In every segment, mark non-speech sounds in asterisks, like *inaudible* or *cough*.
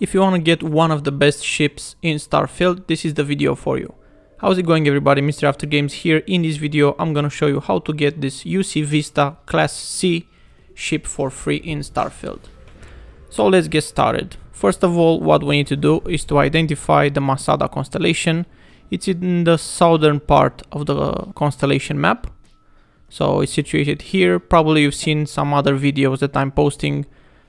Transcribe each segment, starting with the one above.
If you want to get one of the best ships in Starfield, this is the video for you. How's it going everybody, Mr. After Games here. In this video, I'm gonna show you how to get this UC Vista Class C ship for free in Starfield. So let's get started. First of all, what we need to do is to identify the Masada constellation. It's in the southern part of the constellation map. So it's situated here. Probably you've seen some other videos that I'm posting.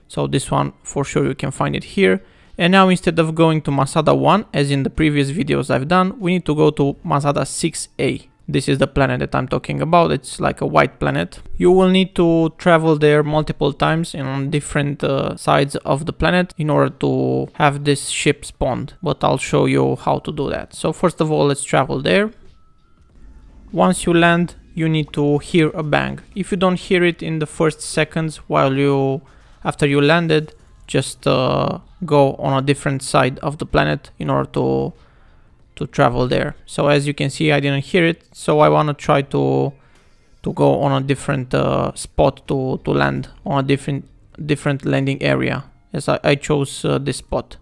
So this one for sure you can find it here. And now instead of going to Masada 1, as in the previous videos I've done, we need to go to Masada 6a. This is the planet that I'm talking about, it's like a white planet. You will need to travel there multiple times on different uh, sides of the planet in order to have this ship spawned, but I'll show you how to do that. So first of all, let's travel there. Once you land, you need to hear a bang. If you don't hear it in the first seconds while you, after you landed, just uh, go on a different side of the planet in order to to travel there. So as you can see, I didn't hear it, so I want to try to to go on a different uh, spot to to land on a different different landing area. As I, I chose uh, this spot.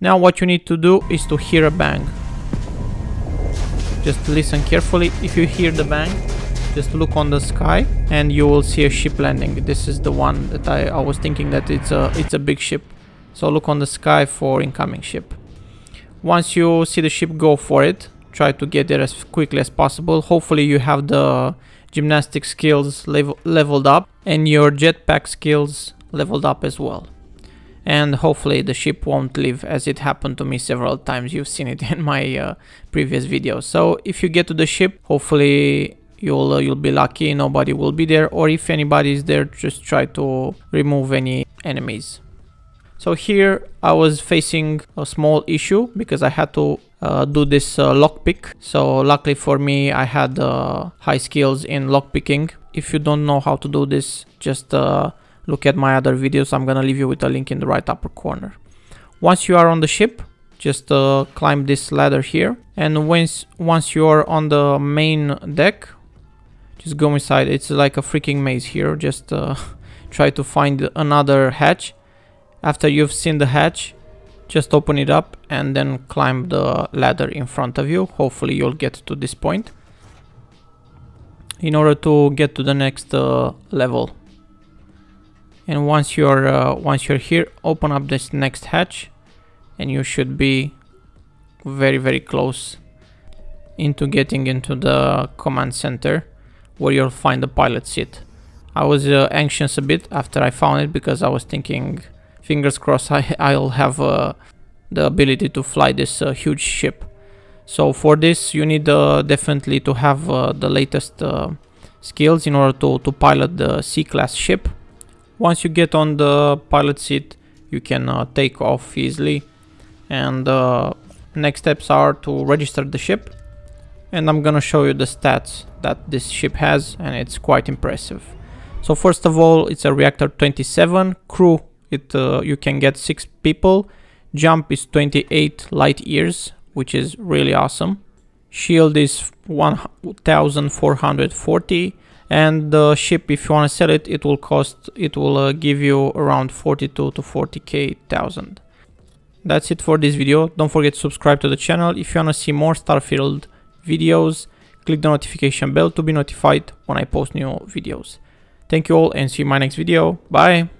Now what you need to do is to hear a bang. Just listen carefully. If you hear the bang, just look on the sky and you will see a ship landing. This is the one that I, I was thinking that it's a it's a big ship. So look on the sky for incoming ship. Once you see the ship, go for it. Try to get there as quickly as possible. Hopefully you have the gymnastic skills level, leveled up and your jetpack skills leveled up as well. And hopefully the ship won't leave as it happened to me several times. You've seen it *laughs* in my uh, previous videos. So if you get to the ship, hopefully you'll uh, you'll be lucky nobody will be there or if anybody is there just try to remove any enemies so here I was facing a small issue because I had to uh, do this uh, lockpick. So luckily for me, I had uh, high skills in lockpicking. If you don't know how to do this, just uh, look at my other videos. I'm gonna leave you with a link in the right upper corner. Once you are on the ship, just uh, climb this ladder here. And once, once you're on the main deck, just go inside. It's like a freaking maze here. Just uh, *laughs* try to find another hatch after you've seen the hatch, just open it up and then climb the ladder in front of you. Hopefully you'll get to this point in order to get to the next uh, level. And once you're uh, once you're here, open up this next hatch, and you should be very very close into getting into the command center, where you'll find the pilot seat. I was uh, anxious a bit after I found it because I was thinking fingers crossed I, I'll have uh, the ability to fly this uh, huge ship. So for this you need uh, definitely to have uh, the latest uh, skills in order to, to pilot the C-class ship. Once you get on the pilot seat you can uh, take off easily and next steps are to register the ship and I'm gonna show you the stats that this ship has and it's quite impressive. So first of all it's a reactor 27, crew it uh, you can get six people. Jump is 28 light years which is really awesome. Shield is 1440 and the ship if you want to sell it it will cost it will uh, give you around 42 to 40k thousand. That's it for this video. Don't forget to subscribe to the channel. If you want to see more starfield videos click the notification bell to be notified when i post new videos. Thank you all and see you in my next video. Bye